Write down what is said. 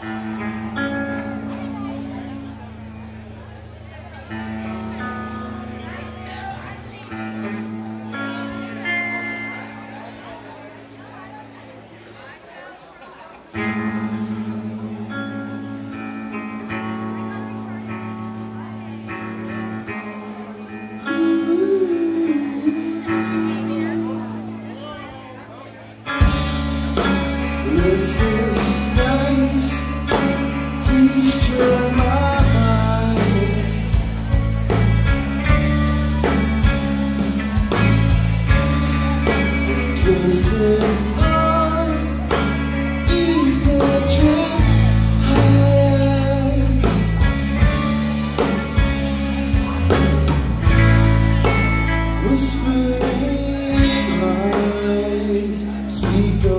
Restless Whispering lies speak